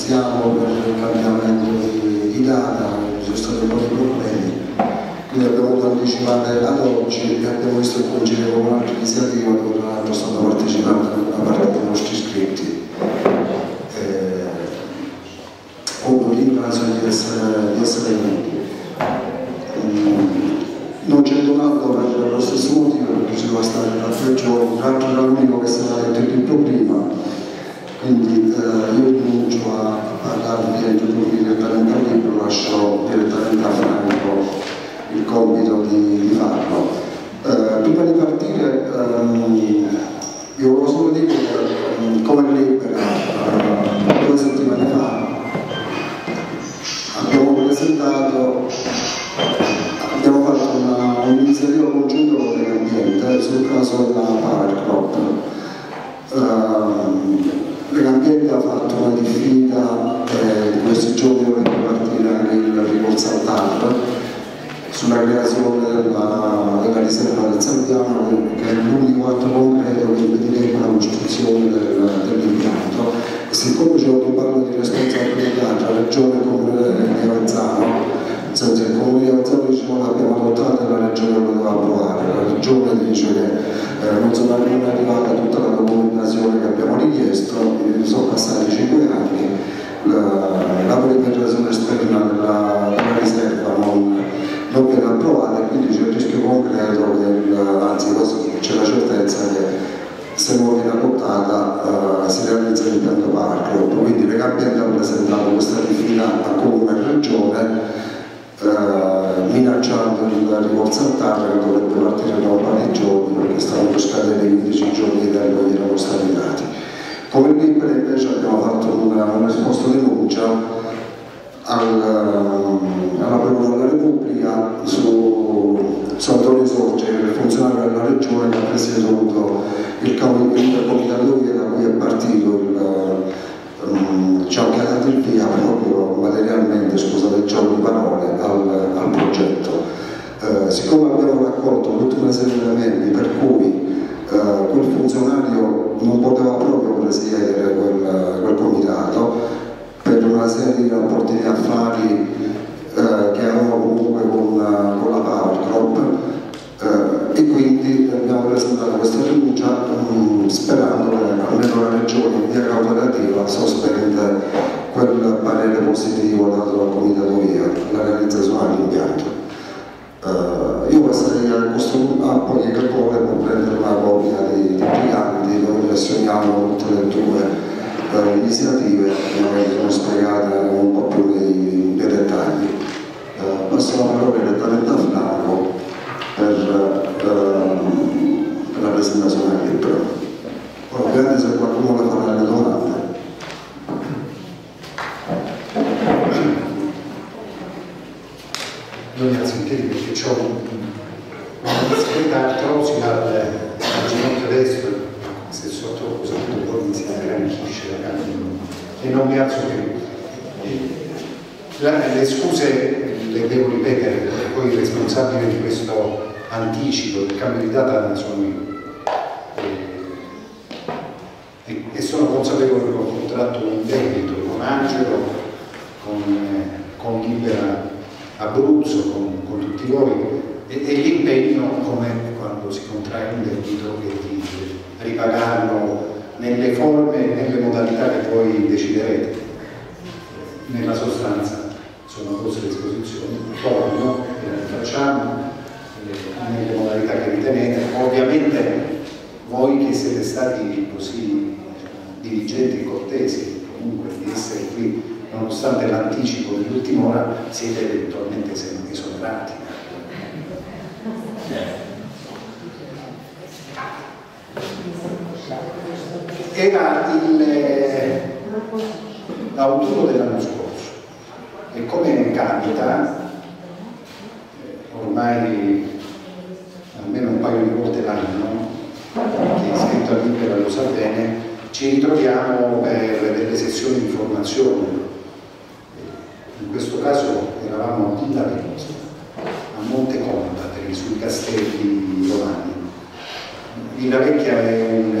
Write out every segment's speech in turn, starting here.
siamo per il cambiamento di, di data, ci sono stati un di problemi, quindi abbiamo dovuto anticipare ad oggi e abbiamo visto che coincidere con un'altra iniziativa dove tra l'altro stanno partecipando una parte dei nostri iscritti. Eh, comunque ringrazio di essere, di essere. Mm, non c'è donato per lo stesso motivo perché ci doveva stare da tre giorni, tra l'altro l'unico che si era detto prima, quindi eh, io rinuncio a parlarvi e introdurvi direttamente al libro, lascio direttamente a Franco il compito di, di farlo. Eh, prima di partire ehm, io volevo solo dire che ehm, come libera eh, due settimane fa abbiamo presentato abbiamo fatto un'iniziativa un congiunta con l'ambiente sul caso della della, del Salviano che è l'unico atto concreto che impedirebbe la costruzione del, dell'impianto e siccome c'è un livello di responsabilità tra Regione, Comune di Avezzano nel senso che il Comune di Avezzano dice non l'abbiamo adottata e la Regione lo doveva approvare. La Regione dice che eh, non sono non è saltarla che dovrebbe partire da vari giorni perché stavano scadendo i 15 giorni da cui erano stati dati. Come libera invece abbiamo fatto una, risposta di denuncia tutta una serie di elementi per cui eh, quel funzionario non poteva proprio presiedere quel, quel comitato, per una serie di rapporti di affari eh, che avevano comunque con, con la Power Crop eh, e quindi abbiamo presentato questa rinuncia mm, sperando che almeno la Regione in via cautelativa sospende quel parere positivo dato dal Comitato Via, la realizzazione dell'impianto. Uh, io questa linea costruita a pochi calcoli per prendere una copia di, di Briganti dove versioniamo tutte le tue uh, eh, iniziative che magari sono spiegate eh, un po' più nei, nei dettagli. Uh, passano però per la anticipo del cambio di data sono io. E, e sono consapevole che ho contratto un debito con Angelo, con, con Libera Abruzzo, con, con tutti voi e, e l'impegno come quando si contrae un debito che di ripagarlo nelle forme e nelle modalità che poi deciderete. Nella sostanza sono a disposizione, torno, le facciamo nelle modalità che ritenete. Ovviamente voi che siete stati così dirigenti e cortesi comunque di essere qui nonostante l'anticipo dell'ultima ora siete eventualmente esonerati. era l'autunno dell'anno scorso e come capita ormai almeno un paio di volte l'anno chi è iscritto a Libera lo sa bene ci ritroviamo per delle sessioni di formazione. In questo caso eravamo a Villa Venosa a Monte Contatri sui castelli romani. Villa Vecchia è, un,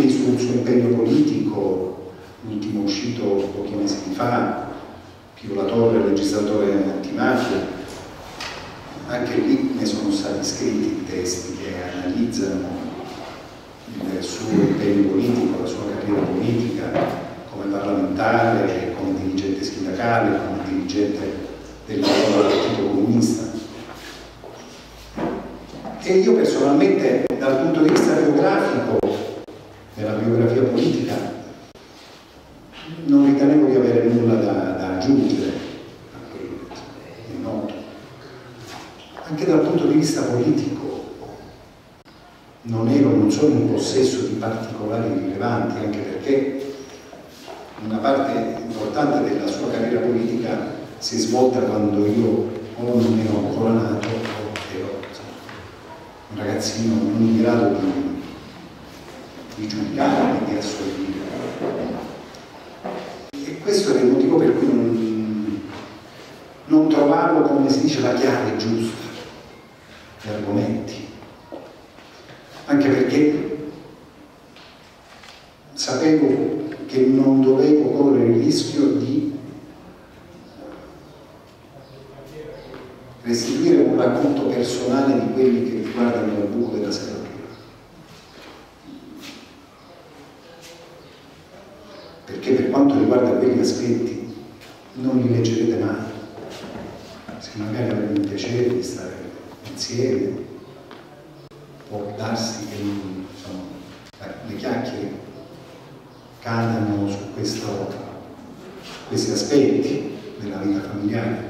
anche il suo, impegno politico, l'ultimo uscito pochi mesi fa, Pio Latore, legislatore antimafia, anche lì ne sono stati scritti testi che analizzano il suo impegno politico, la sua carriera politica come parlamentare, come dirigente sindacale, come dirigente del lavoro del Partito Comunista. E io personalmente dal punto di vista biografico della biografia politica, non ritenevo di avere nulla da, da aggiungere a quello che è noto. Anche dal punto di vista politico non ero, non sono in possesso di particolari rilevanti, anche perché una parte importante della sua carriera politica si è svolta quando io o non ero ancora nato o ero un ragazzino non in grado di di giudicare di assorbire. E questo era il motivo per cui non, non trovavo, come si dice, la chiave giusta, gli argomenti anche perché sapevo che non dovevo correre il rischio di restituire un racconto personale di quelli che riguardano il buco della serratura. Perché per quanto riguarda quegli aspetti non li leggerete mai. Se magari avremo il piacere di stare insieme, può darsi che insomma, le chiacchiere cadano su questo, questi aspetti della vita familiare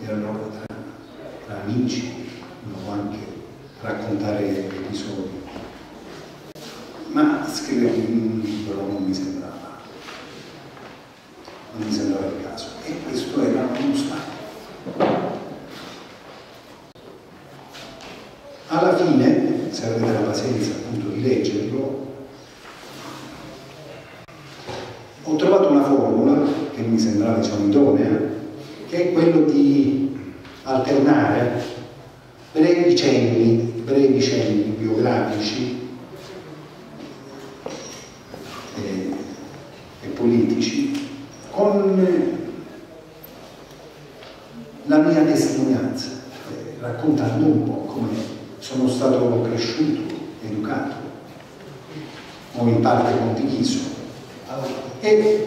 e allora tra, tra amici uno può anche raccontare episodi ma scrivere un libro non mi sembrava non mi sembrava il caso e questo era uno stato alla fine se avete la pazienza appunto di leggerlo, ho trovato una formula che mi sembrava diciamo idonea, che è quello di alternare brevi cenni, brevi cenni biografici e, e politici con la mia testimonianza, eh, raccontando un po' come sono stato cresciuto, educato, o in parte condiviso. E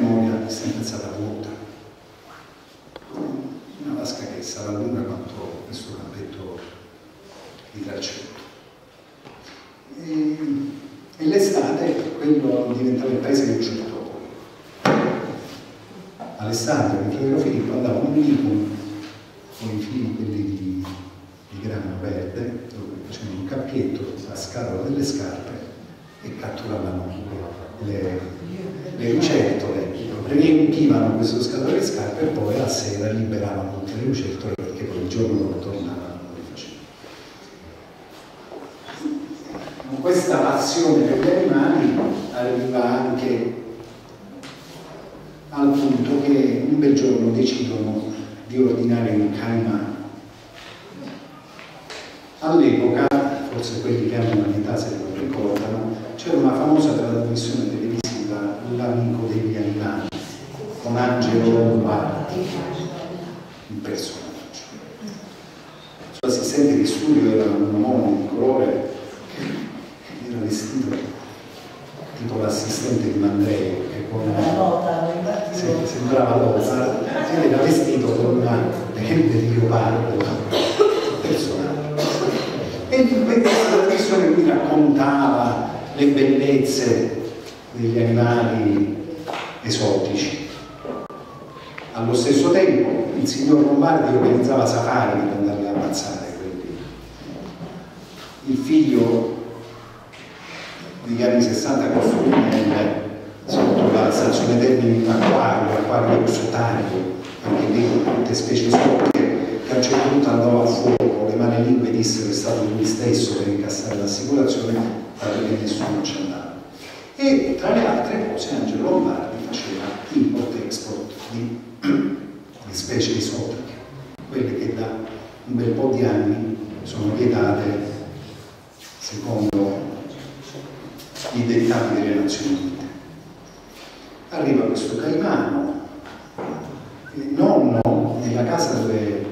memoria è sempre stata vuota. Una vasca che sarà lunga quanto questo campetto di calcetto. E, e l'estate quello diventava il paese che giocava Alessandro e mio fratello Filippo andavano lì con, con i fili quelli di, di grano verde, dove facevano un cappietto a scatola delle scarpe e catturavano le, le lucertole, riempivano questo scatolo di scarpe e poi a sera liberavano tutte le lucertole perché poi il giorno dopo tornavano e facevano. Questa passione per gli animali arriva anche al punto che un bel giorno decidono di ordinare un caimano All'epoca, forse quelli che hanno un'età se lo ricordano, c'era una famosa trasmissione televisiva, L'amico degli animali, con Angelo Lombardi, un personaggio. Il suo assistente di studio era un uomo di colore che era vestito tipo l'assistente di Mandrei, che con sì, sembrava Lota, ed era vestito con una pelle di leopardo, personaggio. E in questa trasmissione qui raccontava le bellezze degli animali esotici. Allo stesso tempo il signor Lombardi organizzava safari per andarli a ammazzare. Il figlio degli anni 60 costruì nel, sotto la stazione Termini un acquario, acquario exotario, anche lì tutte specie esotiche, che a un certo punto andò a fuoco, le mani lingue dissero che è stato lui stesso per incassare l'assicurazione, perché nessuno ci andava. E tra le altre cose Angelo Lombardi faceva import-export di, di specie esotiche, quelle che da un bel po' di anni sono vietate secondo i dettami delle Nazioni Unite. Arriva questo caimano, nonno nella casa dove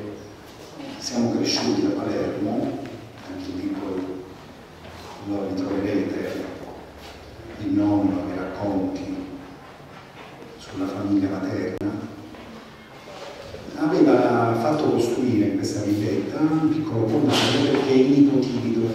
siamo cresciuti a Palermo, anche poi lo ritroverete, il nonno, i racconti sulla famiglia materna, aveva fatto costruire in questa villetta un piccolo pollaio perché i nipotini dovevano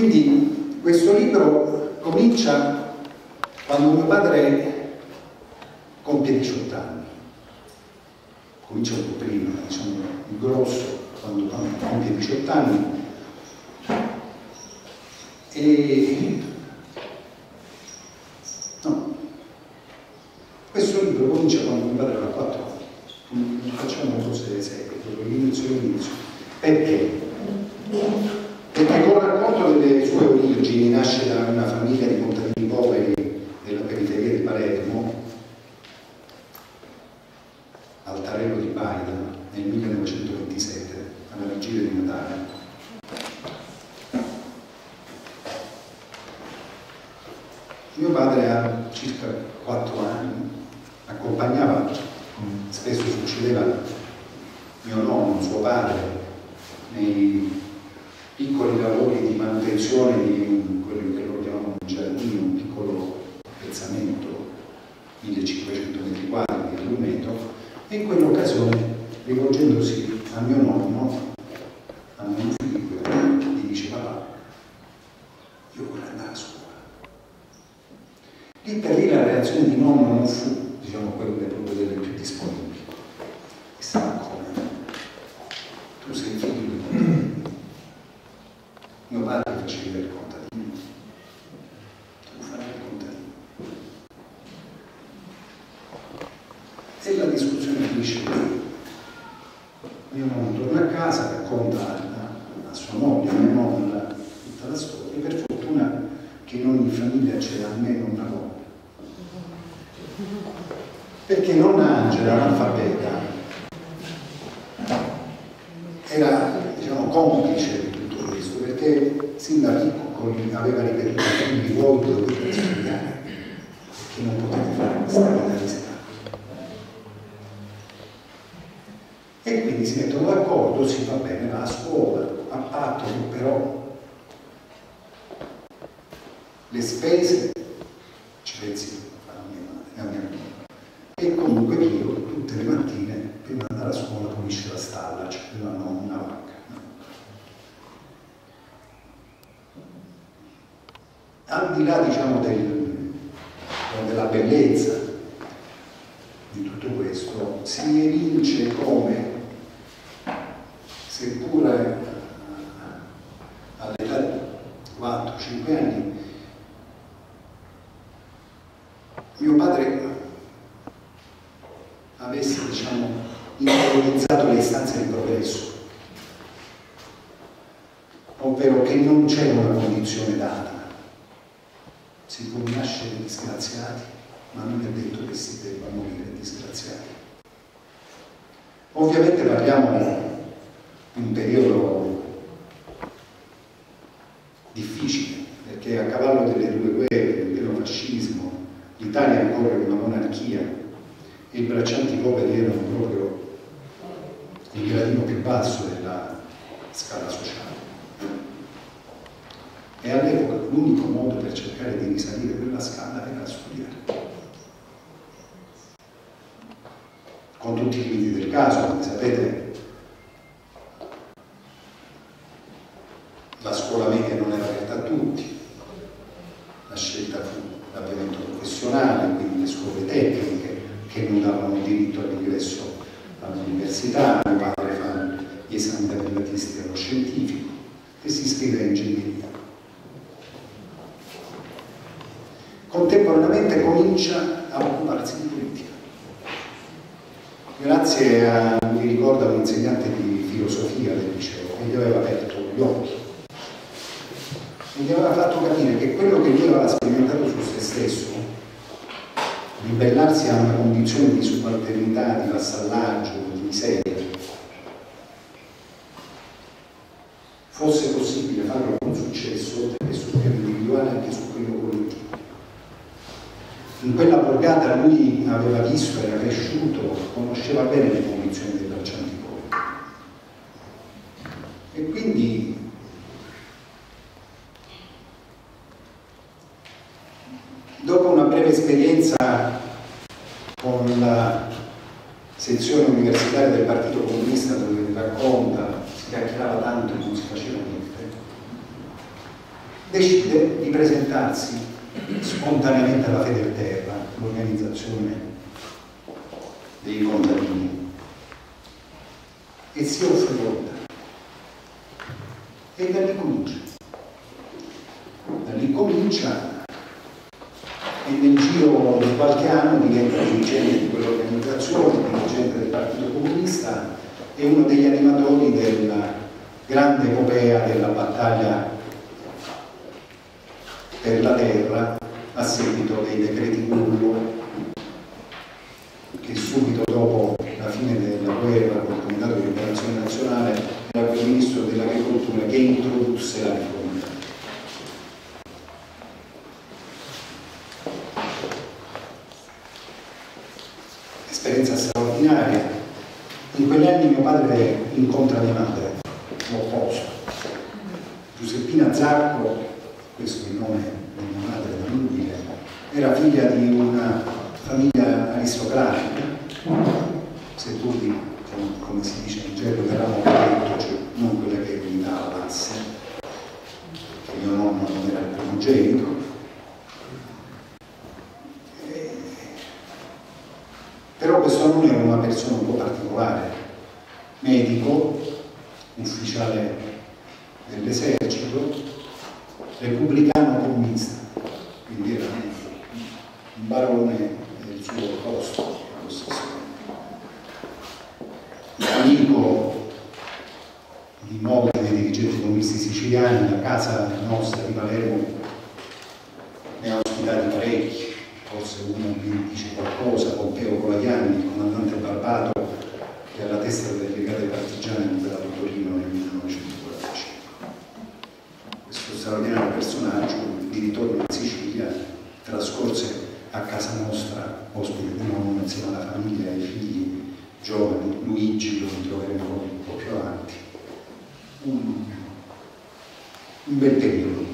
Quindi questo libro comincia quando mio padre compie 18 anni comincia un po' prima, diciamo, il grosso, quando compie 18 anni. E no, questo libro comincia quando mio padre aveva 4 anni, non facciamo cose serie, proprio l'inizio l'inizio. Perché? Perché con il racconto delle sue origini nasce da una famiglia di contadini poveri della periferia di Palermo, al Tarello di Baida nel 1927, alla vigilia di Natale. Mio padre ha circa 4 anni, accompagnava, come spesso succedeva, mio nonno, suo padre, nei piccoli lavori di manutenzione di quello che lo chiamavano un giardino E in quell'occasione, rivolgendosi a mio nonno, a mio figlio, gli dice papà, io vorrei andare a scuola. Lì per lì la reazione di nonno non fu, diciamo, quella proprio delle più disponibili. E sa come? Tu sei figlio di contadino. Mio padre faceva il contadino. Tu farai il contadino. E la discussione finisce qui. Mio nonno torna a casa, racconta a, a sua moglie, a mia nonna, tutta la storia. Per fortuna che in ogni famiglia c'era almeno una donna. Perché nonna Angela, analfabeta, era diciamo, complice di tutto questo, perché sin da piccolo aveva ripetuto figli voi dovete studiare, perché non potete fare questa vita di Stato. E quindi si mettono d'accordo, si va bene, va a scuola, a patto che però le spese ci pensi a mia madre, a mia mamma. E comunque io tutte le mattine prima di andare a scuola pulisce la stalla, cioè no, una vacca. Al di là diciamo del- della bellezza di tutto questo, si evince come, seppure all'età di 4-5 anni, mio padre avesse diciamo, interiorizzato le istanze di progresso, ovvero che non c'è una condizione data, si può nascere disgraziati, ma non è detto che si debba morire disgraziati. Di un periodo difficile, perché a cavallo delle due guerre, del vero fascismo, l'Italia ancora era una monarchia e i braccianti poveri erano proprio il gradino più basso della scala sociale. E all'epoca l'unico modo per cercare di risalire quella scala era studiare. Con tutti i limiti del caso, come sapete, la scuola media non era aperta a tutti, la scelta fu l'avviamento professionale, quindi le scuole tecniche che non davano diritto all'ingresso all'università, mio padre fa gli esami da privatisti allo scientifico e si iscrive a ingegneria. Contemporaneamente comincia a occuparsi di politica. Grazie a, mi ricorda un insegnante di filosofia del liceo che gli aveva aperto gli occhi e gli aveva fatto capire che quello che lui aveva sperimentato su se stesso, ribellarsi a una condizione di subalternità, di vassallaggio, di miseria, fosse possibile farlo con successo, oltre che sul piano individuale, anche su quello politico. In quella borgata lui aveva visto, era cresciuto, conosceva bene le condizioni dei braccianti poveri. E quindi dopo una breve esperienza con la sezione universitaria del Partito Comunista dove racconta, si chiacchierava tanto e non si faceva niente, decide di presentarsi spontaneamente alla Federterra, l'organizzazione dei contadini, e si offre volontario. E da lì comincia. Da lì comincia e nel giro di qualche anno diventa dirigente di quell'organizzazione, dirigente del Partito Comunista e uno degli animatori della grande epopea della battaglia per la terra a seguito dei decreti Gullo che subito dopo la fine della guerra col Comitato di Liberazione Nazionale era quel ministro dell'agricoltura che introdusse la riforma. Esperienza straordinaria. In quegli anni mio padre incontra mia madre, l'opposto. Giuseppina Zacco, questo è il nome di mia madre da nubile, era figlia di una famiglia aristocratica, seppur di, come si dice in gergo, eravamo detto, cioè non quella che alla classe, che mio nonno non era il primogenito. Eh, questo nonno era una persona un po' particolare, medico, ufficiale dell'esercito, repubblicano comunista, quindi era un barone del suo posto. Amico di nove dei dirigenti comunisti siciliani, la casa nostra di Palermo ne ha ospitati parecchi, forse uno mi dice qualcosa, Pompeo Colagliani, il comandante Barbato, che alla testa delle brigate partigiane liberato Torino nel 1945. Questo straordinario personaggio di ritorno in Sicilia trascorse a casa nostra, ospite di nonno, insieme alla famiglia e ai figli giovani, Luigi lo ritroveremo un po' più avanti. Un, un bel periodo,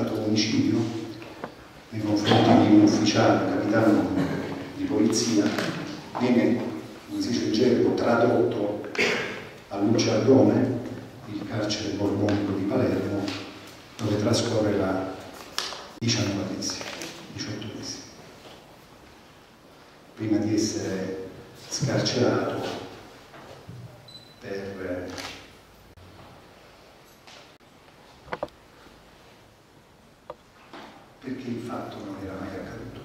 tentato omicidio nei confronti di un ufficiale, un capitano di polizia, viene, come si dice in gergo, tradotto a Luciardone, il carcere borbonico di Palermo, dove trascorre la diciannovesima, 18 mesi, prima di essere scarcerato per perché il fatto non era mai accaduto.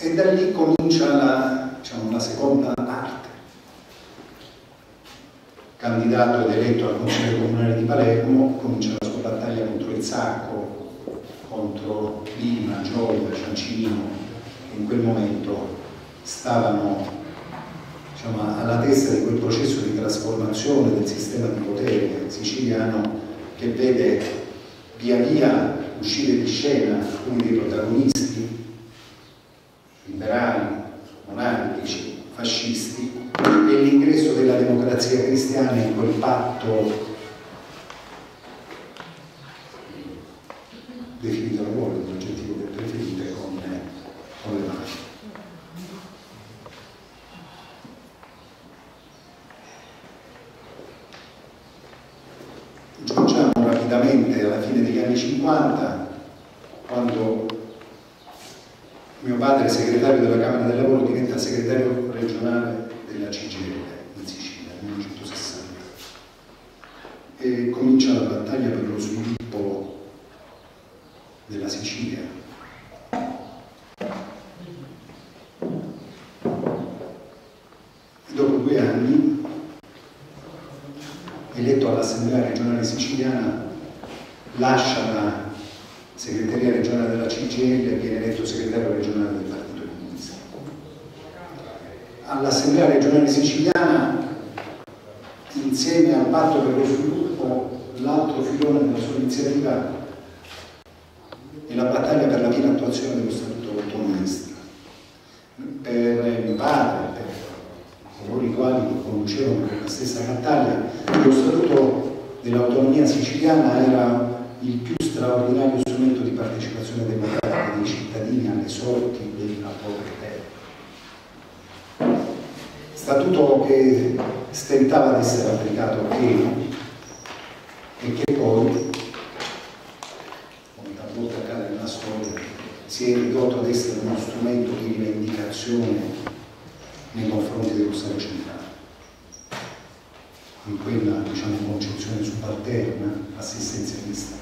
E da lì comincia la, diciamo, la seconda parte. Candidato ed eletto al Consiglio Comunale di Palermo, comincia la sua battaglia contro il Sacco, contro Lima, Gioia, Ciancino, che in quel momento stavano diciamo, alla testa di quel processo di trasformazione del sistema di potere siciliano che vede via via uscire di scena alcuni dei protagonisti liberali, monarchici, fascisti e l'ingresso della democrazia cristiana in quel patto definito la vuole, un aggettivo che preferite con, con le mafie. giunciamo rapidamente alla fine degli anni 50, quando mio padre, segretario della Camera del Lavoro, diventa segretario regionale della CGL in Sicilia nel 1960 e comincia la battaglia per lo sviluppo della Sicilia. dopo due anni, eletto all'Assemblea regionale siciliana, lascia la segreteria regionale della CGL e viene eletto segretario regionale del Partito Comunista. All'Assemblea regionale siciliana, insieme al patto per lo sviluppo, l'altro filone della sua iniziativa è la battaglia per la piena attuazione dello Statuto autonomista. Per mio padre, per coloro i quali conoscevano la stessa battaglia, lo Statuto dell'autonomia siciliana era il più straordinario strumento di partecipazione democratica dei cittadini alle sorti della propria terra. Statuto che stentava ad essere applicato a pieno e che poi, come talvolta accade nella storia, si è ridotto ad essere uno strumento di rivendicazione nei confronti dello Stato centrale. In quella diciamo, concezione subalterna, assistenzialista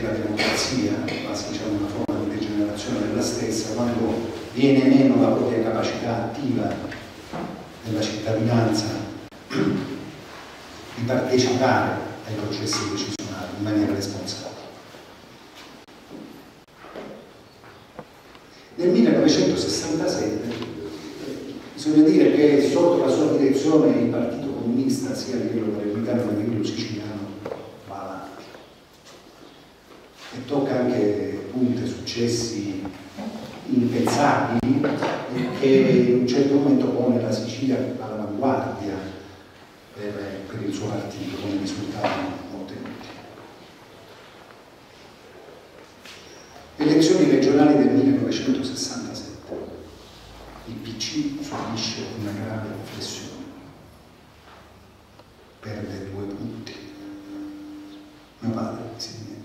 della democrazia, quasi diciamo, una forma di degenerazione della stessa, quando viene meno la propria capacità attiva della cittadinanza di partecipare ai processi decisionali in maniera responsabile. Nel 1967 bisogna dire che sotto la sua direzione il Partito Comunista, sia a livello repubblicano che a livello siciliano, va avanti. E tocca anche punte, successi impensabili e che in un certo momento pone la Sicilia all'avanguardia per, per il suo partito come risultati ottenuti. Elezioni regionali del 1967. Il PC subisce una grave flessione. Perde due punti. Mio padre, Presidente.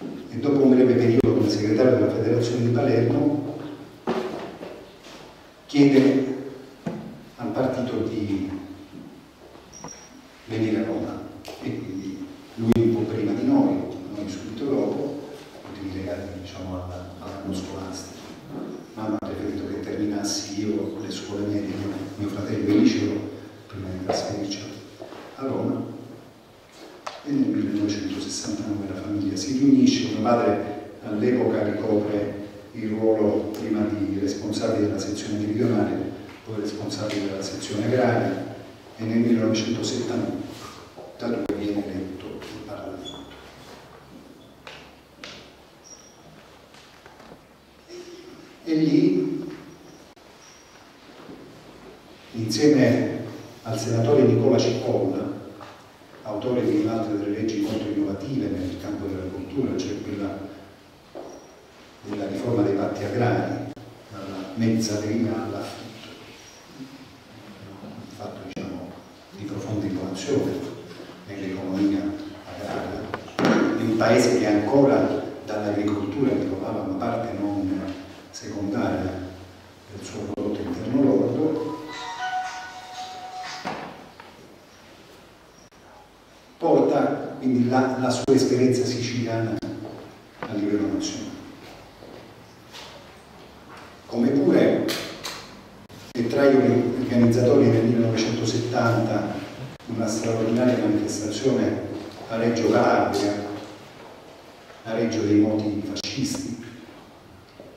E dopo un breve periodo come segretario della Federazione di Palermo, chiede al partito di venire a Roma e quindi lui un po' prima di noi, noi subito dopo, motivi legati diciamo, all'anno scolastico. Mamma ha preferito che terminassi io le scuole medie, mio, fratello il liceo, prima di trasferirci a Roma. E nel 1969 la famiglia si riunisce, mio padre all'epoca ricopre il ruolo prima di responsabile della sezione meridionale, poi responsabile della sezione agraria e nel 1972 viene eletto in Parlamento. E lì, insieme al senatore Nicola Cipolla, autore di un'altra delle leggi molto innovative nel campo della cultura, cioè quella della riforma dei patti agrari, dalla mezza prima all'affitto, un fatto diciamo, di profonda innovazione nell'economia agraria, di un paese che ancora dall'agricoltura trovava una parte non secondaria la, la sua esperienza siciliana a livello nazionale. Come pure è tra gli organizzatori nel 1970 una straordinaria manifestazione a Reggio Calabria, a Reggio dei moti fascisti,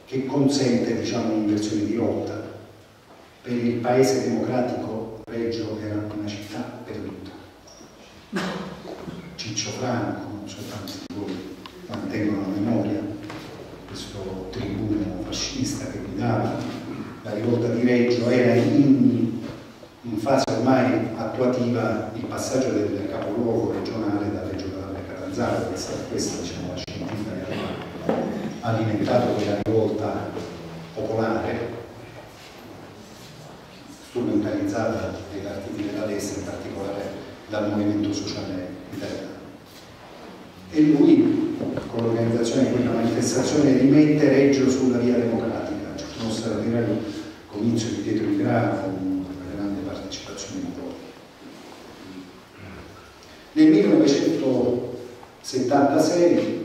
che consente diciamo, un'inversione di rotta. Per il paese democratico Reggio era una città perduta. Ciccio Franco, non so tanti di voi mantengono la memoria, questo tribuno fascista che guidava la rivolta di Reggio, era in, in fase ormai attuativa il passaggio del capoluogo regionale da Reggio Calabria a Catanzaro, questa diciamo, la scientifica che aveva alimentato quella rivolta popolare strumentalizzata dai partiti della destra, in particolare dal Movimento Sociale Italiano. E lui, con l'organizzazione di quella manifestazione, rimette Reggio sulla via democratica. C'è uno straordinario comizio di Pietro di Grano una grande partecipazione di voti. Nel 1976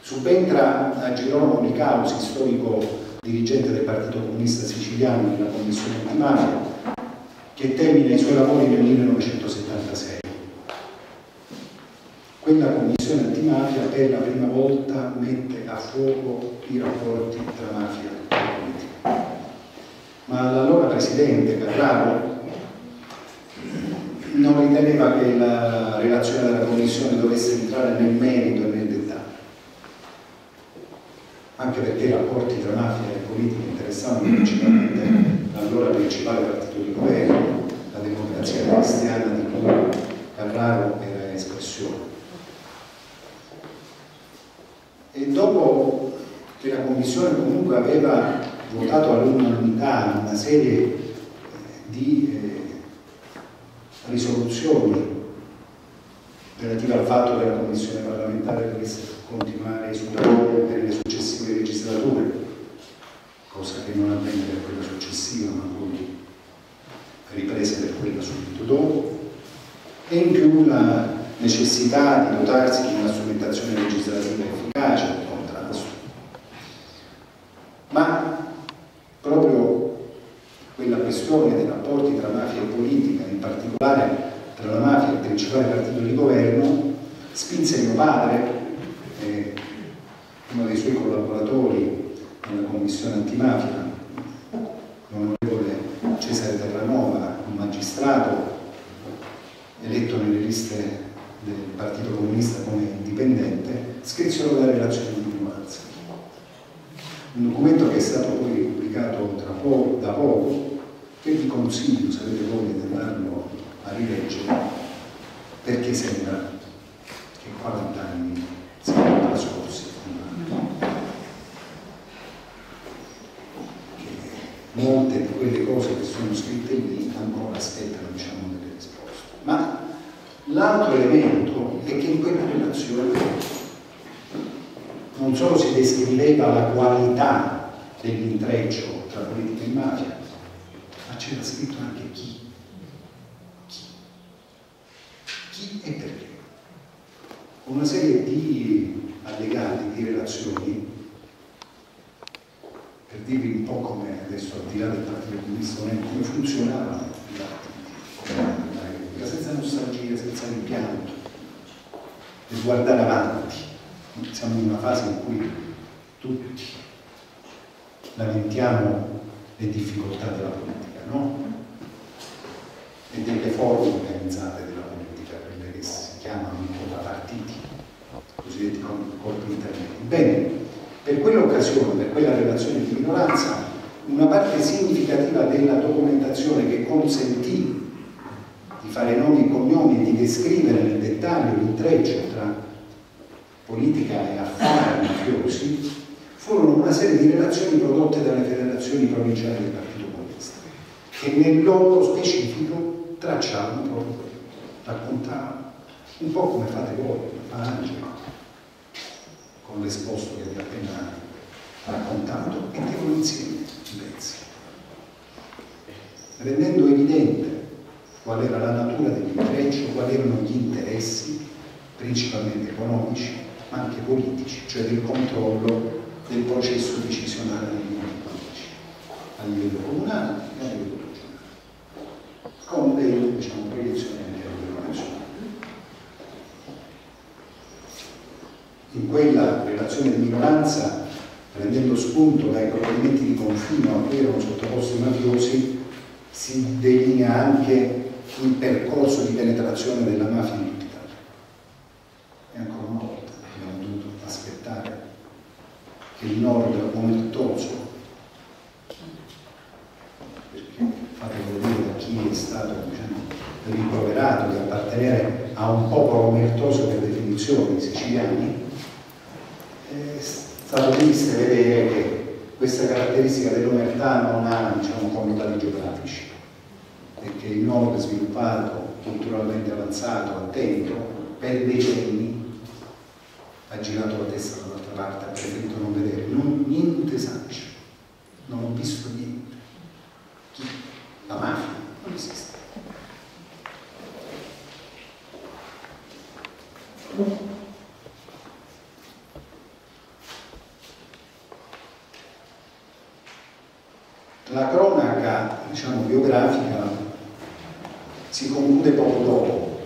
subentra a Girolamo Nicausi, storico dirigente del Partito Comunista Siciliano nella Commissione Antimafia, che termina i suoi lavori nel 1976. Quella commissione antimafia per la prima volta mette a fuoco i rapporti tra mafia e politica. Ma l'allora presidente Carraro non riteneva che la relazione della commissione dovesse entrare nel merito e nel dettaglio, anche perché i rapporti tra mafia e politica interessavano principalmente l'allora principale partito di governo, la democrazia cristiana di cui Carraro era espressione. E dopo che la Commissione comunque aveva votato all'unanimità una serie di eh, risoluzioni relative al fatto che la Commissione parlamentare dovesse continuare i suoi lavori per le successive legislature, cosa che non avvenne per quella successiva, ma poi riprese per quella subito dopo, e in più la necessità di dotarsi di una strumentazione legislativa efficace. Ma proprio quella questione dei rapporti tra mafia e politica, in particolare tra la mafia e il principale partito di governo, spinse mio padre, eh, uno dei suoi collaboratori nella commissione antimafia, l'onorevole Cesare Terranova, un magistrato eletto nelle liste del Partito Comunista come indipendente, scrissero la relazione. Un documento che è stato poi pubblicato poco, da poco, che vi consiglio, se avete voglia di andarlo a rileggere, perché sembra che 40 anni siano trascorsi. Molte di quelle cose che sono scritte lì ancora aspettano diciamo, delle risposte. Ma L'altro elemento è che in quella relazione non solo si descriveva la qualità dell'intreccio tra politica e mafia, ma c'era scritto anche chi. Chi. Chi e perché. Una serie di allegati, di relazioni, per dirvi un po' come adesso al di là del Partito Comunista, come funzionavano i partiti senza nostalgia, senza rimpianto, per guardare avanti. Siamo in una fase in cui tutti lamentiamo le difficoltà della politica, no? E delle forme organizzate della politica, quelle che si chiamano da partiti, cosiddetti corpi intermedi. Bene, per quell'occasione, per quella relazione di minoranza, una parte significativa della documentazione che consentì di fare nomi e cognomi e di descrivere nel dettaglio l'intreccio tra politica e affari mafiosi, furono una serie di relazioni prodotte dalle federazioni provinciali del Partito Comunista, che nel loro specifico tracciavano proprio quello, raccontavano, un po' come fate voi, come fa Angelo, con l'esposto che vi ho appena raccontato, mettevano insieme i pezzi, rendendo evidente qual era la natura dell'intreccio, quali erano gli interessi, principalmente economici, ma anche politici, cioè del controllo del processo decisionale dei mondi politici, a livello comunale e a livello regionale, con delle diciamo, proiezioni a livello nazionale. In quella relazione di minoranza, prendendo spunto dai provvedimenti di confino a cui erano sottoposti i mafiosi, si delinea anche il percorso di penetrazione della mafia in tutta Italia. E ancora una volta abbiamo dovuto aspettare che il nord omertoso, perché fatelo dire da chi è stato diciamo, rimproverato di appartenere a un popolo omertoso per definizione, i siciliani, è stato triste vedere che questa caratteristica dell'omertà non ha diciamo, connotati geografici che il nord sviluppato, culturalmente avanzato, attento, per decenni ha girato la testa dall'altra parte, ha preferito non vedere, non, niente saccio, non ho visto niente. Chi? La mafia non esiste. La cronaca, diciamo, biografica si conclude poco dopo.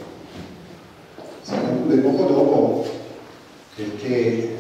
Si conclude poco dopo perché nel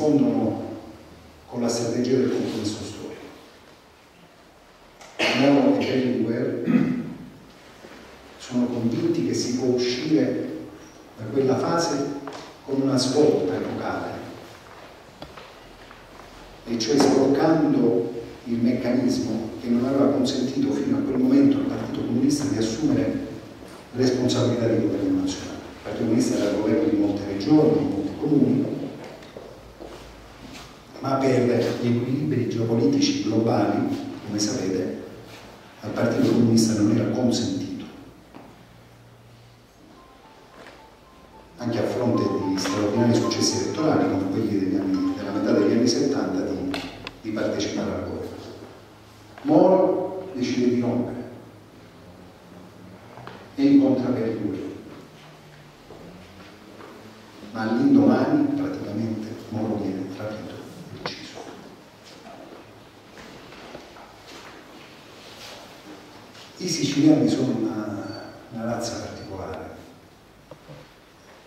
respondam anche a fronte di straordinari successi elettorali come quelli anni, della metà degli anni 70, di, di partecipare al governo. Moro decide di rompere e incontra Berlinguer. Ma all'indomani praticamente Moro viene rapito e ucciso. I siciliani sono una, una razza particolare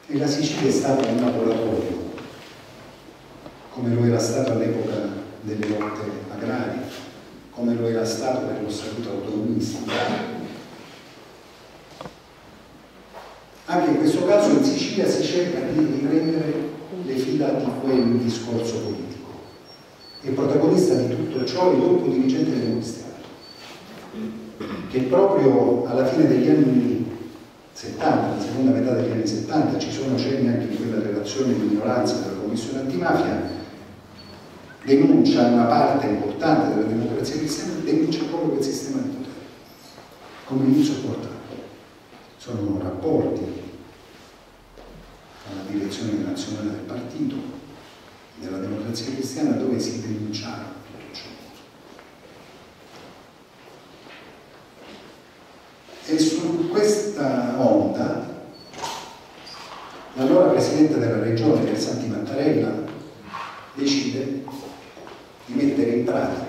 e la Sicilia è stata un laboratorio come lo era stato all'epoca delle lotte agrarie, come lo era stato per lo statuto autonomistico. Anche in questo caso in Sicilia si cerca di riprendere le fila di quel discorso politico. E protagonista di tutto ciò è il gruppo dirigente democristiano, che proprio alla fine degli anni 70, la seconda metà degli anni 70, ci sono cenni anche in quella relazione di minoranza della Commissione antimafia, denuncia una parte importante della democrazia cristiana, denuncia proprio quel sistema di potere come insopportabile. Sono rapporti alla direzione nazionale del partito della democrazia cristiana dove si denunciava tutto ciò. E su questa onda l'allora presidente della regione, del Santi Mattarella, decide di mettere in pratica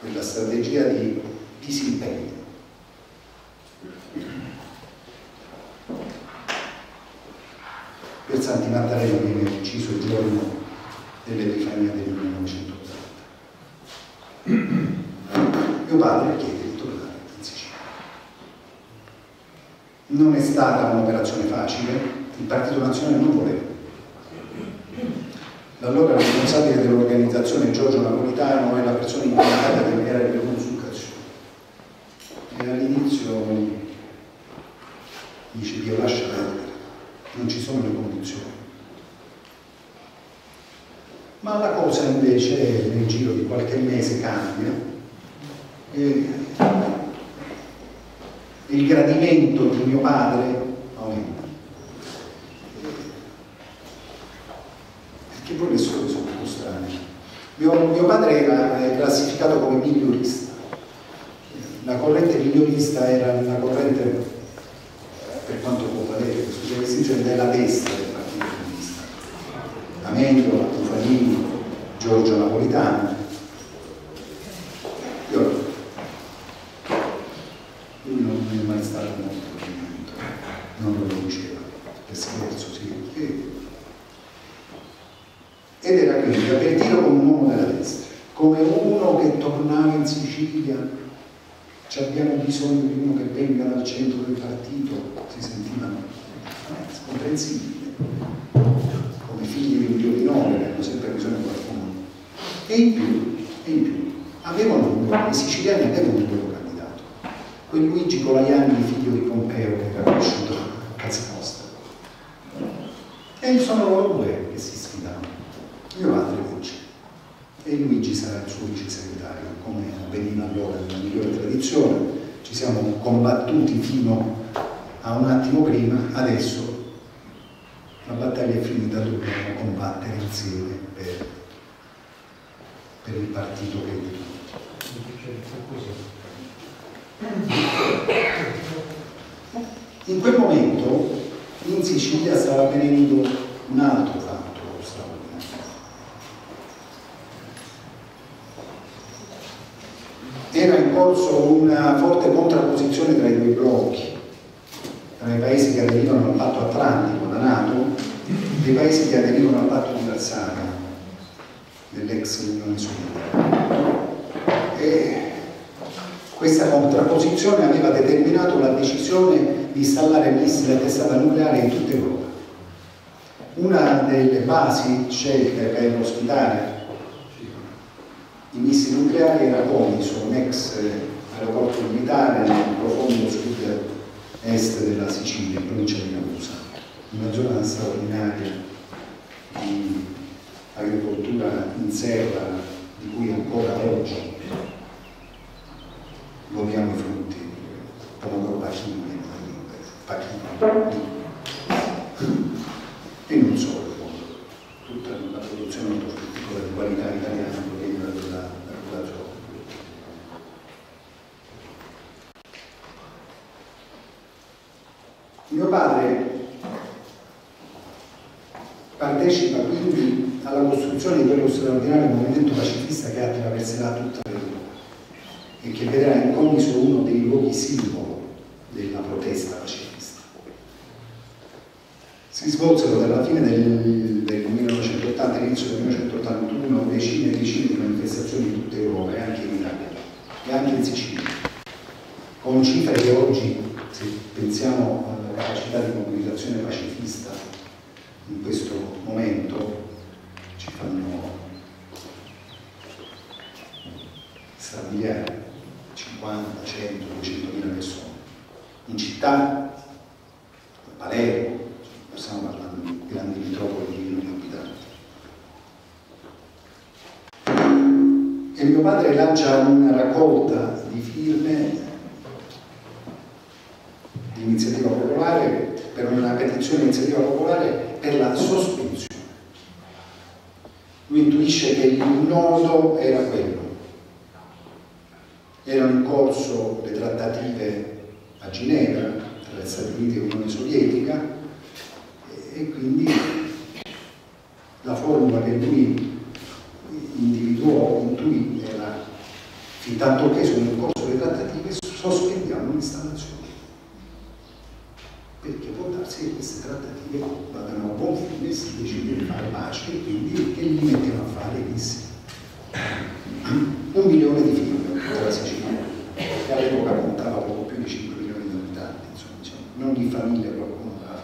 quella strategia di disimpegno. Per Santi Mattarella viene ucciso il giorno dell'Epifania del 1980. Mio padre chiede di tornare in Sicilia. Non è stata un'operazione facile, il Partito Nazionale non voleva. L'allora responsabile dell'organizzazione Giorgio Napolitano è la persona incaricata dell'era di consultazione. E all'inizio dice Dio lascia perdere, non ci sono le condizioni. Ma la cosa invece nel giro di qualche mese cambia e il gradimento di mio padre Perché poi le storie sono un po' strane. Mio, mio padre era classificato come migliorista. La corrente migliorista era una corrente, per quanto può valere, scusa l'estinzione, della destra del Partito Comunista. Amendola, Bufalini, Giorgio Napolitano. Io, lui non è mai stato molto movimento, non lo diceva, per scherzo, sì. Ed era quindi avvertito come un uomo della destra, come uno che tornava in Sicilia ci abbiamo bisogno di uno che venga dal centro del partito, si sentivano eh, come figli di un dio di nome, hanno sempre bisogno di qualcuno. E in più, e in più avevano, i siciliani avevano un loro candidato, quel Luigi Colaiani, figlio di Pompeo, che era cresciuto a casa nostra. E sono loro due che si sfidavano. Mio padre vince e Luigi sarà il suo vice segretario, come avveniva allora nella migliore tradizione. Ci siamo combattuti fino a un attimo prima, adesso la battaglia è finita, dobbiamo combattere insieme per, per il partito che è In quel momento in Sicilia stava avvenendo un altro fatto era in corso una forte contrapposizione tra i due blocchi, tra i paesi che aderivano al patto atlantico da Nato e i paesi che aderivano al patto di Varsavia dell'ex Unione Sovietica. E questa contrapposizione aveva determinato la decisione di installare missili a testata nucleare in tutta Europa. Una delle basi scelte per ospitare i missili nucleari era Comiso, un ex aeroporto militare nel profondo sud-est della Sicilia, in provincia di Ragusa, una zona straordinaria di agricoltura in serra di cui ancora oggi godiamo i frutti, pomodoro pachino, pachino e non solo, tutta la produzione ortofrutticola di qualità italiana Mio padre partecipa quindi alla costruzione di quello straordinario movimento pacifista che attraverserà tutta l'Europa e che vedrà in Comiso uno dei luoghi simbolo della protesta pacifista. Si svolsero dalla fine del, del 1980 all'inizio del 1981 decine e decine di manifestazioni in tutta Europa e anche in Italia e anche in Sicilia, con cifre che oggi, se pensiamo capacità di mobilitazione pacifista in questo momento ci fanno stabilire 50, 100, 200 mila persone. In città, a Palermo, stiamo parlando di grandi metropoli di milioni di abitanti. E mio padre lancia una raccolta di firme iniziativa popolare, per una petizione di iniziativa popolare per la sospensione. Lui intuisce che il nodo era quello. Erano in corso le trattative a Ginevra tra gli Stati Uniti e l'Unione Sovietica e quindi la formula che lui individuò, intuì, era fin tanto che sono in corso le trattative sospendiamo l'installazione perché può darsi che queste trattative vadano a buon fine, si decide di fare pace e quindi che li mettono a fare i missili. Un milione di figli della Sicilia, che all'epoca contava poco più di 5 milioni di abitanti, insomma, diciamo, in ogni famiglia qualcuno aveva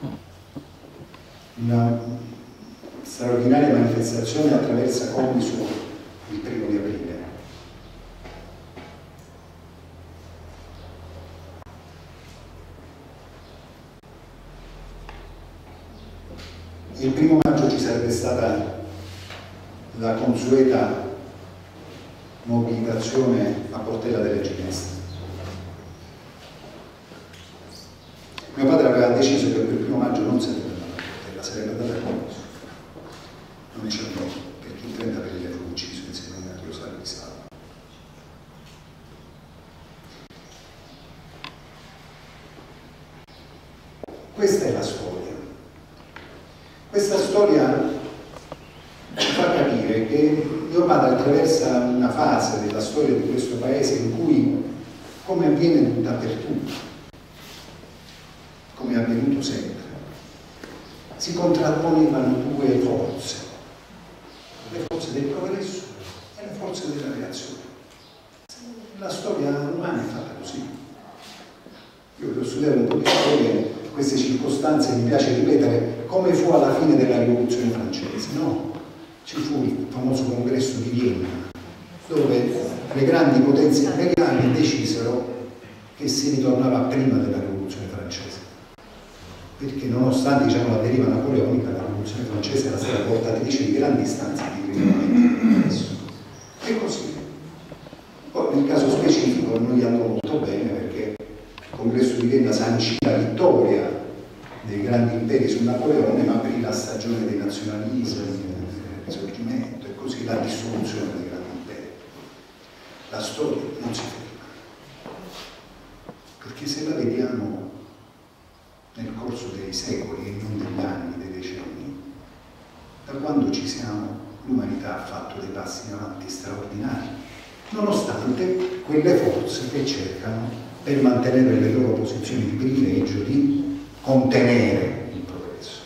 firmato. Una straordinaria manifestazione attraversa Comiso il primo di aprile il primo maggio ci sarebbe stata la consueta mobilitazione a Portella delle Ginestre. Mio padre aveva deciso che per il primo maggio non sarebbe andato a Portella, sarebbe andato a Comoso. Non ci andò, perché il 30 aprile fu ucciso insieme a Rosario di Salvo. Questa è la storia. Questa storia ci fa capire che mio padre attraversa una fase della storia di questo paese in cui, come avviene dappertutto, come è avvenuto sempre, si contrapponevano due forze, le forze del progresso e le forze della reazione. La storia umana è fatta così. Io che ho studiato un po' di storia, queste circostanze mi piace ripetere, come fu alla fine della rivoluzione francese, no? Ci fu il famoso congresso di Vienna, dove le grandi potenze imperiali decisero che si ritornava prima della rivoluzione francese. Perché nonostante diciamo, la deriva napoleonica, la rivoluzione francese era stata portatrice di grandi istanze di rinnovamento. E così. Poi nel caso specifico noi andò molto bene perché il congresso di Vienna sancì la vittoria dei grandi imperi su Napoleone, ma aprì la stagione dei nazionalismi, del risorgimento e così la dissoluzione dei grandi imperi. La storia non si ferma, perché se la vediamo nel corso dei secoli e non degli anni, dei decenni, da quando ci siamo l'umanità ha fatto dei passi in avanti straordinari, nonostante quelle forze che cercano per mantenere le loro posizioni di privilegio di contenere il progresso.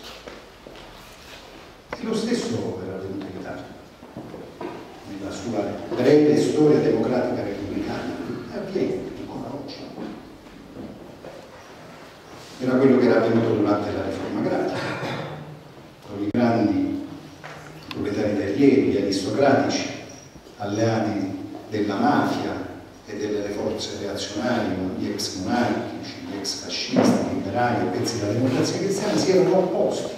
E lo stesso era avvenuto in Italia, nella sua breve storia democratica repubblicana, avviene ancora oggi. Era quello che era avvenuto durante la riforma agraria, con i grandi proprietari terrieri, gli aristocratici, alleati della mafia e delle forze reazionarie, gli ex monarchici, gli ex fascisti, liberali e pezzi della democrazia cristiana si erano opposti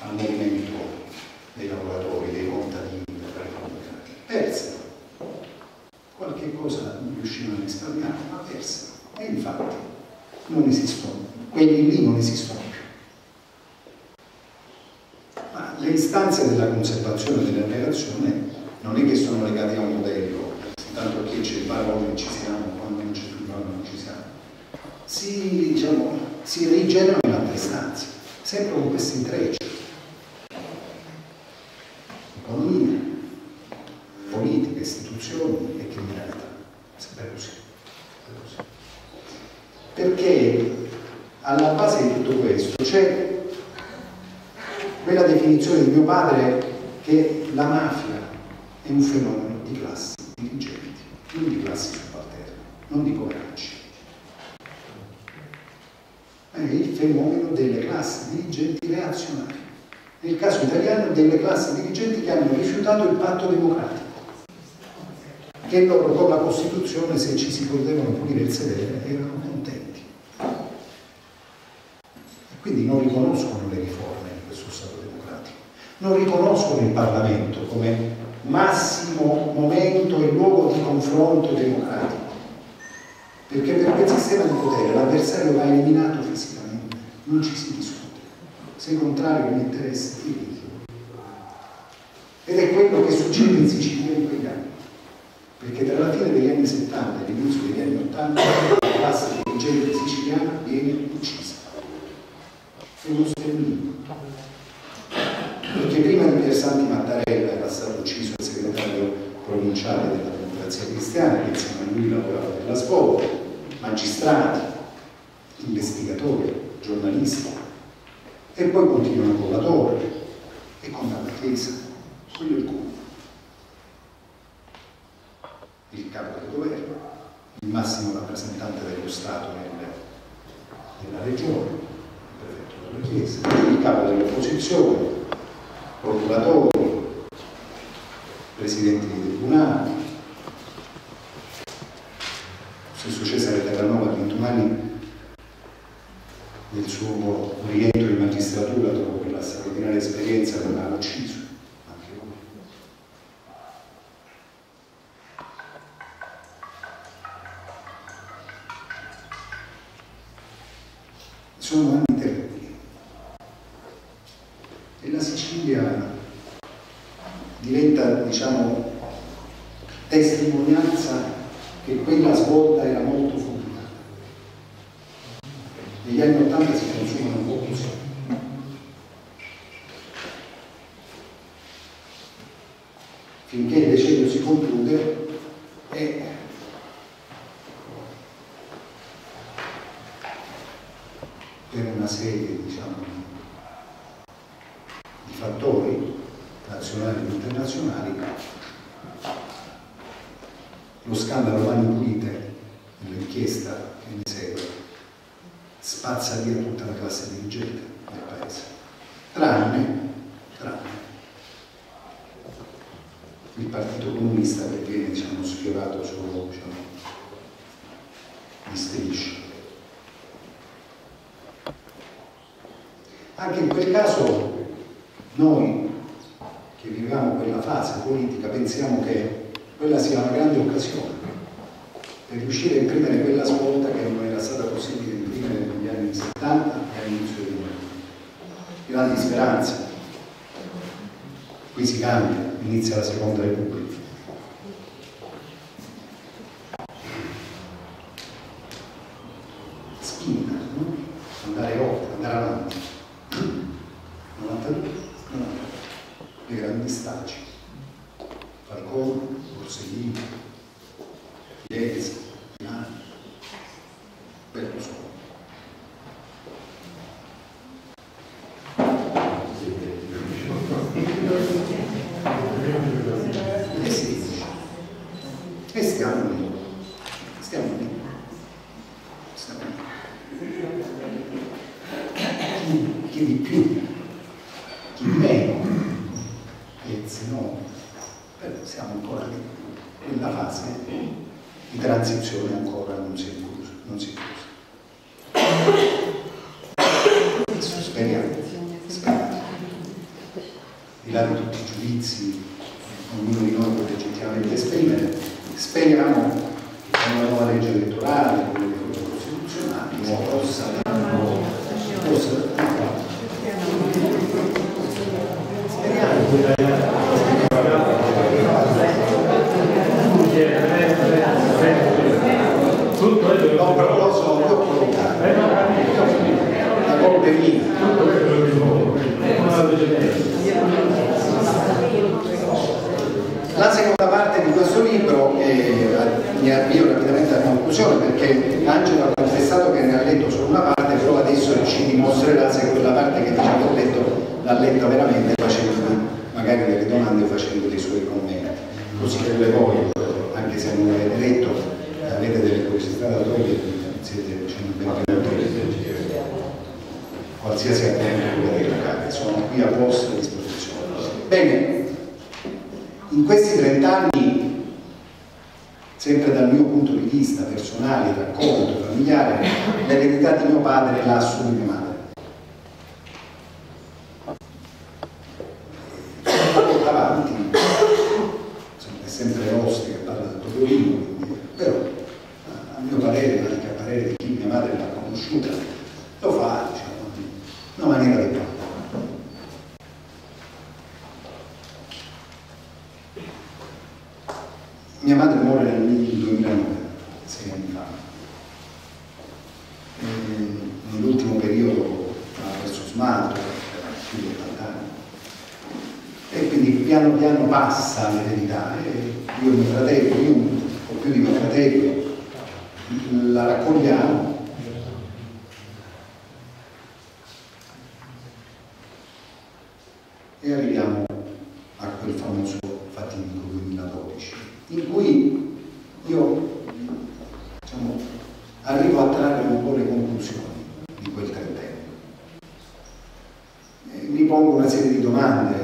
al movimento dei lavoratori, dei contadini della Repubblica. Persero. Qualche cosa riuscivano a risparmiare, ma persero. E infatti non esistono, quelli lì non esistono più. Ma le istanze della conservazione della relazione non è che sono legate a un modello, tanto che c'è il barone ci siamo, quando non c'è più il barone non ci siamo. Si, diciamo, si rigenerano in altre istanze, sempre con questi intrecci. Economia, politica, istituzioni e criminalità. Sempre così. Così. Perché alla base di tutto questo c'è quella definizione di mio padre che la mafia è un fenomeno di classi dirigenti, non di classi subalterne, non di poveracci. È il fenomeno delle classi dirigenti reazionarie. Nel caso italiano delle classi dirigenti che hanno rifiutato il patto democratico, che loro con la Costituzione, se ci si potevano pulire il sedere, erano contenti. E quindi non riconoscono le riforme in questo Stato democratico, non riconoscono il Parlamento come massimo momento e luogo di confronto democratico. Perché per quel sistema di potere l'avversario va eliminato fisicamente, non ci si discute, se contrario all'interesse di ricchi. Ed è quello che succede in Sicilia in quegli anni. Perché tra la fine degli anni 70 e l'inizio degli anni 80 la classe dirigente siciliana viene uccisa. È uno sterminio. Perché prima di Piersanti Mattarella era stato ucciso il segretario provinciale della democrazia cristiana, che insieme a lui lavorava per la scuola, magistrati, investigatori, giornalisti, e poi continuano con la torre e con la Chiesa, quello è il cuore. Il capo del governo, il massimo rappresentante dello Stato nelle, nella regione, il prefetto della Chiesa, il capo dell'opposizione, procuratori, presidenti di tribunali. Stesso Cesare Terranova Quintumani nel suo rientro in magistratura dopo quella straordinaria esperienza che ha ucciso. Sono anni Anche in quel caso noi che viviamo quella fase politica pensiamo che quella sia una grande occasione per riuscire a imprimere quella svolta che non era stata possibile imprimere negli anni 70 e all'inizio del 90. Grandi speranze. Qui si cambia, inizia la seconda repubblica passa l'eredità. Eh, io e mio fratello, io o più di mio fratello, la raccogliamo. E arriviamo a quel famoso fatidico 2012, in cui io diciamo, arrivo a trarre un po' le conclusioni di quel trentennio. Eh, mi pongo una serie di domande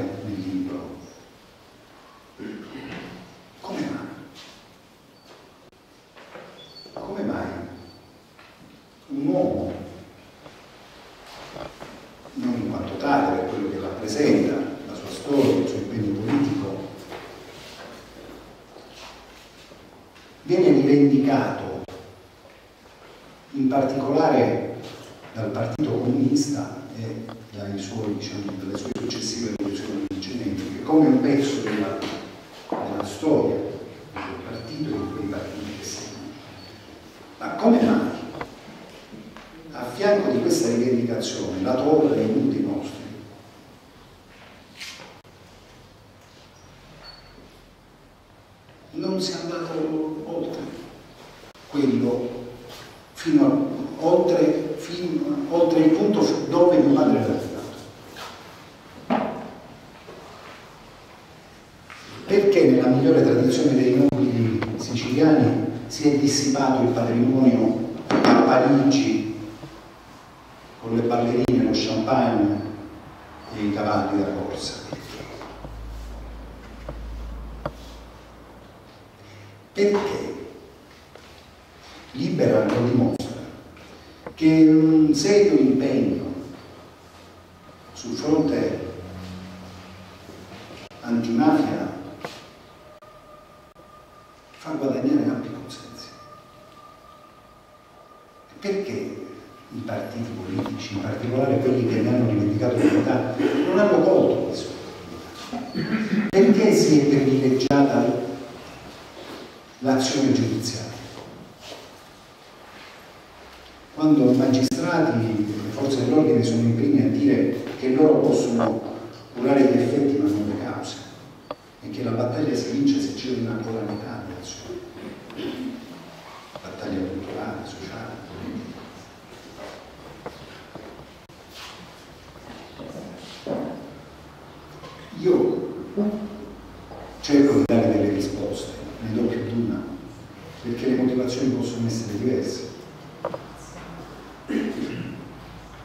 situazioni possono essere diverse.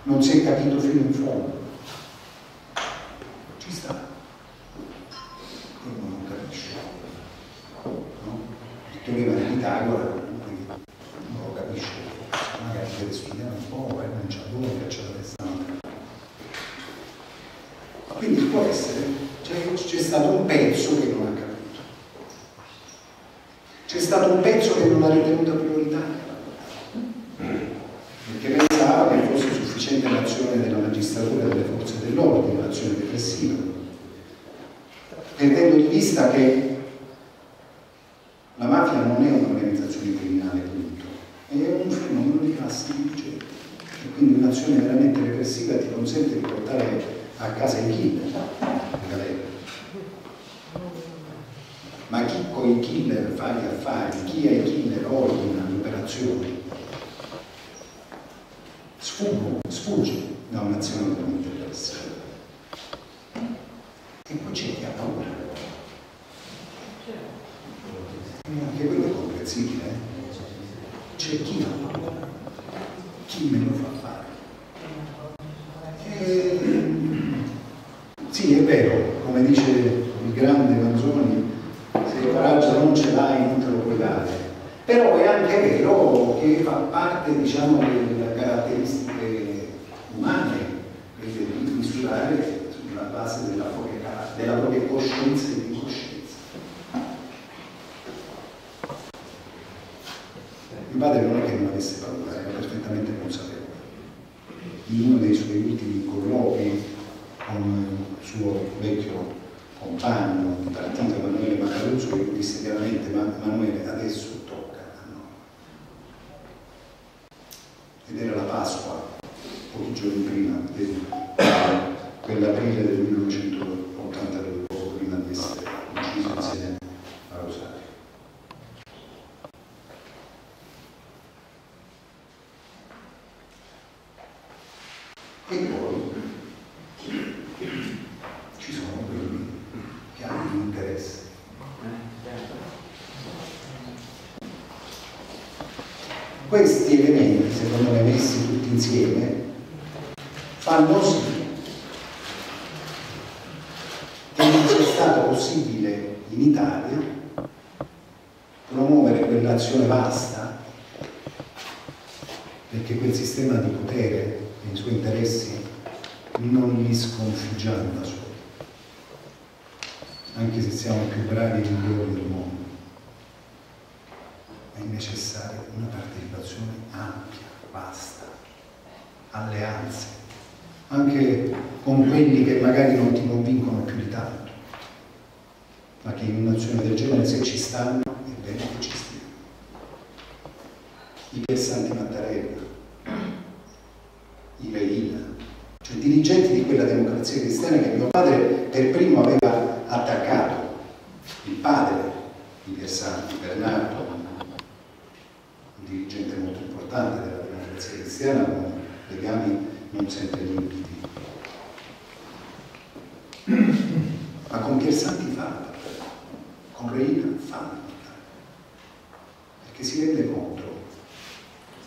Non si è capito fino a Questi elementi, secondo me messi tutti insieme, fanno sì che non sia stato possibile in Italia promuovere quell'azione vasta perché quel sistema di potere e i suoi interessi non li sconfiggiamo da soli anche se siamo più bravi di loro partecipazione ampia, vasta, alleanze, anche con quelli che magari non ti convincono più di tanto, ma che in un'azione del genere se ci stanno è bene che ci stiano. I Pier Santi Mattarella, i Leila, cioè dirigenti di quella democrazia cristiana che mio padre per primo aveva attaccato, il padre di Pier Santi, Bernardo, dirigente molto importante della democrazia cristiana con legami non sempre limpidi. Ma con Pier Santi fa? Con Reina fa. Perché si rende conto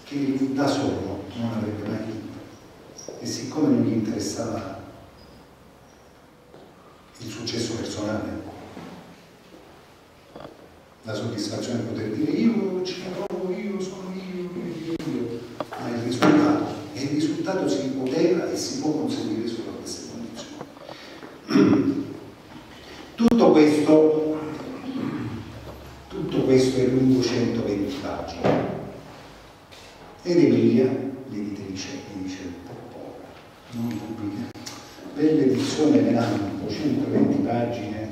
che da solo non avrebbe mai vinto. E siccome non gli interessava il successo personale, la soddisfazione di poter dire io ci provo, io sono io, io, io, ma il risultato, e il risultato si poteva e si può conseguire solo a queste condizioni. Tutto questo, tutto questo è lungo 120 pagine ed Emilia, l'editrice, mi dice non pubblica. Bella edizione Melampo, 120 pagine,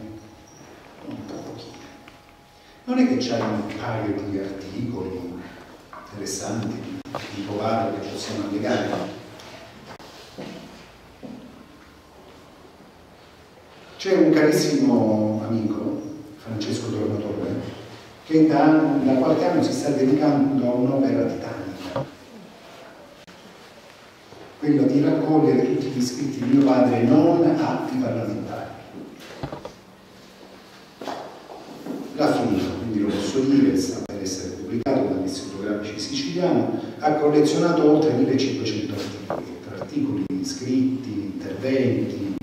un po'. Non è che c'è un paio di articoli interessanti di Povaro che possiamo allegare. C'è un carissimo amico, Francesco Tornatore, che da, da qualche anno si sta dedicando a un'opera titanica quello di raccogliere tutti gli scritti di mio padre non atti parlamentari. Lo posso per essere pubblicato dall'Istituto Grafici Siciliano, ha collezionato oltre 1500 articoli, tra articoli scritti, interventi,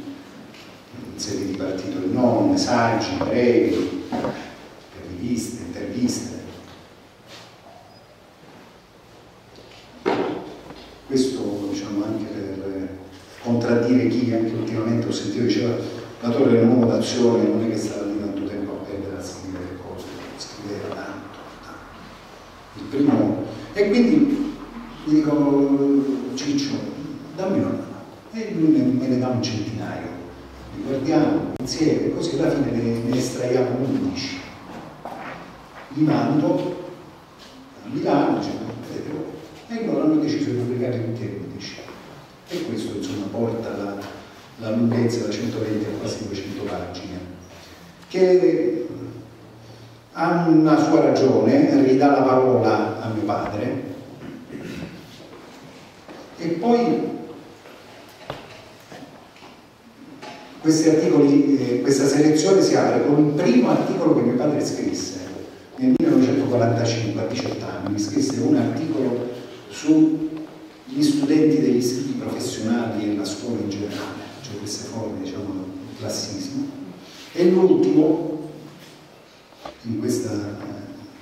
in di partito e non, saggi, brevi, riviste, interviste. Questo diciamo anche per contraddire chi anche ultimamente ho sentito diceva la torre del nuovo d'azione non è che stava lì tanto tempo a perdere a scrivere cose, scrivere tanto, tanto. Il primo e quindi gli dico Ciccio, dammi una mano. E lui me ne dà un centinaio. Li guardiamo insieme così alla fine ne, ne estraiamo 11 li mando a Milano voi e loro hanno deciso di pubblicare tutti e 11 e questo insomma porta la, la lunghezza da 120 a quasi 200 pagine. Che ha una sua ragione ridà la parola a mio padre e poi questi articoli, eh, questa selezione si apre con il primo articolo che mio padre scrisse nel 1945 a 18 anni scrisse un articolo sugli studenti degli istituti professionali e la scuola in generale, cioè queste forme diciamo, di classismo. E l'ultimo, in questa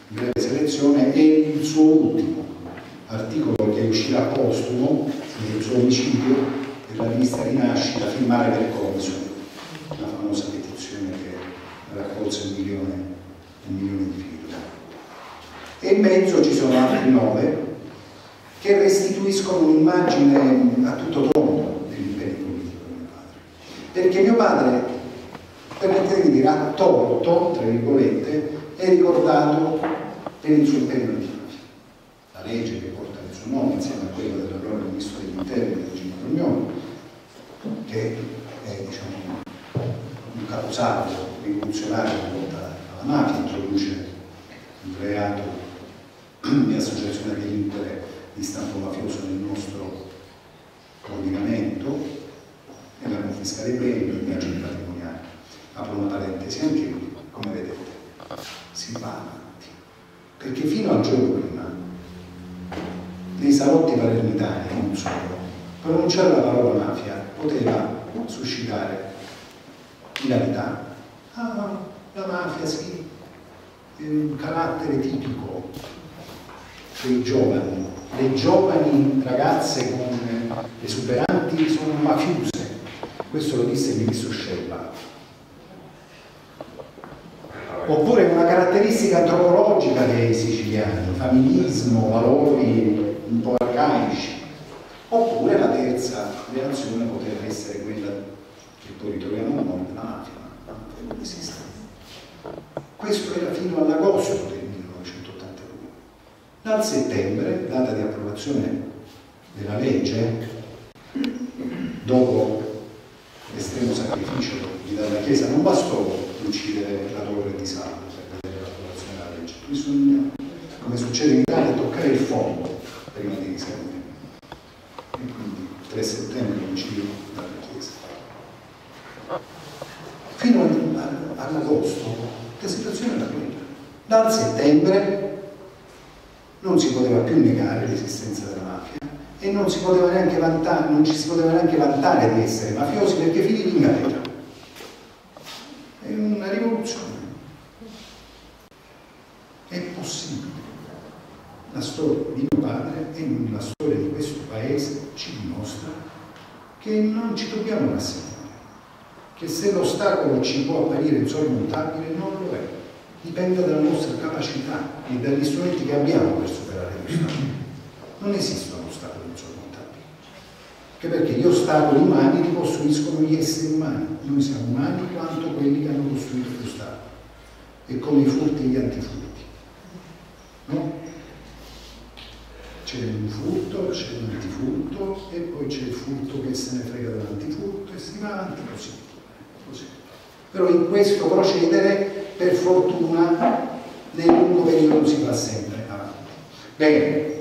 breve selezione, è il suo ultimo articolo che uscirà postumo del suo omicidio per la rivista Rinascita, firmare del Console, la famosa petizione che raccolse un milione, un milione di firme. E in mezzo ci sono altri nove che restituiscono un'immagine a tutto tondo dell'impegno politico di mio padre. Perché mio padre, permettetemi di dire, a tra virgolette, è ricordato per il suo impegno antimafia. La legge che porta il suo nome, insieme a quella dell'allora ministro degli interni, Gino Rognoni, che è diciamo, un caposaldo rivoluzionario che porta alla mafia, introduce il reato di associazione a delinquere di stampo mafioso nel nostro ordinamento e la confisca dei beni, l'indagine patrimoniale. Apro una parentesi, anche qui, come vedete, si va avanti. Perché fino al giorno prima, nei salotti palermitani, non solo, pronunciare la parola mafia poteva suscitare ilarità. Ah, la mafia sì, è un carattere tipico dei giovani le giovani ragazze con esuberanti sono mafiose. Questo lo disse il ministro Scella. Oppure una caratteristica antropologica dei siciliani, familismo, valori un po' arcaici. Oppure la terza reazione poteva essere quella che poi ritroviamo un nome, la mafia. La non esiste. Questo era fino all'agosto del 1982. Dal settembre, data di approvazione della legge, dopo l'estremo sacrificio dalla Chiesa, non bastò uccidere la torre di Salvo per vedere l'approvazione della legge, bisogna, come succede in Italia, toccare il fondo prima di risalire. E quindi 3 settembre l'omicidio dalla Chiesa. Fino all'agosto la situazione era quella. Dal settembre non si poteva più negare l'esistenza della mafia e non, si vantare, non ci si poteva neanche vantare di essere mafiosi perché finivi in galera. È una rivoluzione. È possibile. La storia di mio padre e la storia di questo paese ci dimostra che non ci dobbiamo rassegnare, che se l'ostacolo ci può apparire insormontabile non lo è, dipende dalla nostra capacità e dagli strumenti che abbiamo per superare l'ostacolo. Non esistono anche perché gli ostacoli umani li costruiscono gli esseri umani, noi siamo umani quanto quelli che hanno costruito gli ostacoli, e come i furti e gli antifurti. No? c'è un furto, c'è un antifurto e poi c'è il furto che se ne frega dell'antifurto e si va avanti così. così. Però in questo procedere, per fortuna, nel lungo periodo si va sempre avanti. Bene,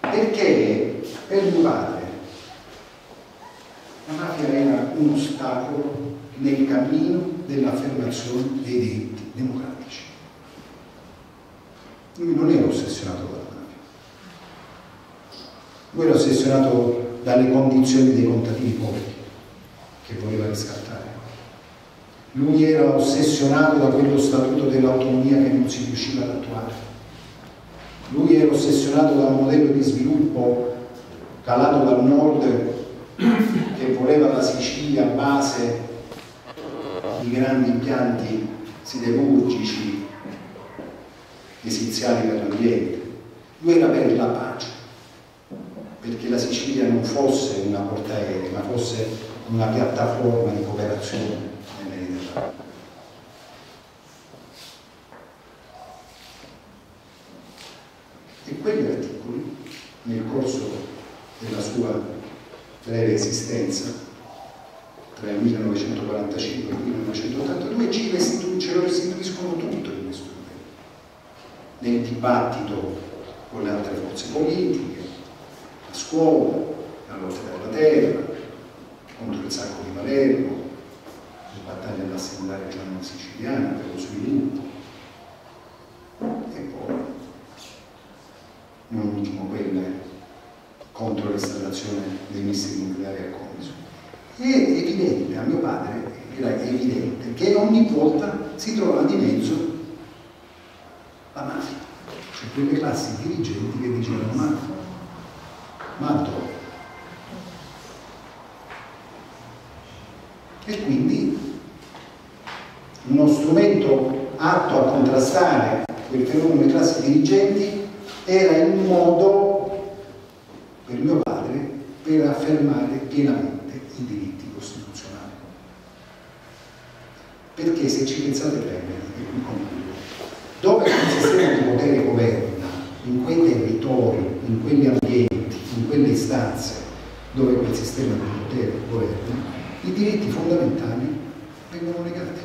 perché per mio padre mafia era un ostacolo nel cammino dell'affermazione dei diritti democratici. Lui non era ossessionato dalla lui era ossessionato dalle condizioni dei contadini poveri che voleva riscattare. Lui era ossessionato da quello statuto dell'autonomia che non si riusciva ad attuare. Lui era ossessionato da un modello di sviluppo calato dal nord che voleva la Sicilia base di grandi impianti siderurgici esiziali per l'ambiente. Lui era per la pace perché la Sicilia non fosse una portaerei, ma fosse una piattaforma di cooperazione nel Mediterraneo. E quegli articoli, nel corso della sua breve esistenza, tra il 1945 e il 1982, ci ce lo restituiscono tutto in questo momento. Nel dibattito con le altre forze politiche, a scuola, la lotta per la terra, contro il sacco di Palermo, le battaglie all'Assemblea regionale siciliana per lo sviluppo e poi, non ultimo, quelle contro l'installazione dei missili nucleari a Comiso. È evidente, a mio padre era evidente che ogni volta si trova di mezzo la mafia, cioè quelle classi dirigenti che dicevano ma matto. E quindi uno strumento atto a contrastare quel fenomeno delle classi dirigenti era il modo per mio padre per affermare pienamente i diritti costituzionali. Perché se ci pensate bene, e qui concludo, dove il sistema di potere governa, in quei territori, in quegli ambienti, in quelle istanze dove quel sistema di potere governa, i diritti fondamentali vengono negati.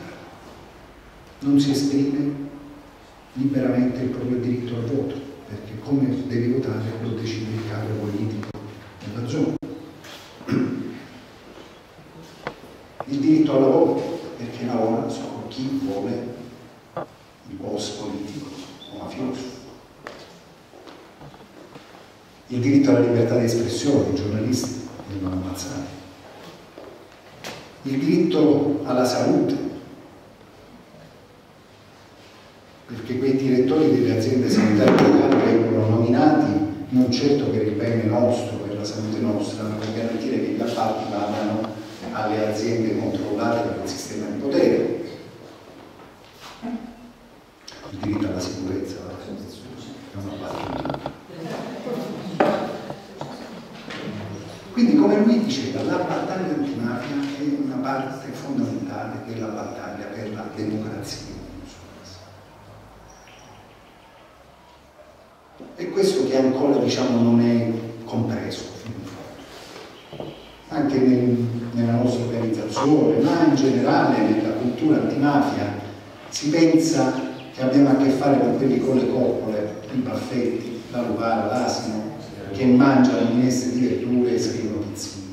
Non si esprime liberamente il proprio diritto al voto, perché come devi votare lo decide il capo politico. Della zona. Il diritto al lavoro, perché lavora solo chi vuole il boss politico o mafioso il diritto alla libertà di espressione, i giornalisti vengono ammazzati, il diritto alla salute, perché quei direttori delle aziende sanitarie locali vengono nominati non certo per il bene nostro, per la salute nostra, ma per garantire che gli appalti vadano alle aziende controllate dal sistema di potere. si pensa che abbiamo a che fare con quelli con le coppole, i baffetti, la rubara, l'asino, che mangiano minestre di verdure e scrivono pizzini.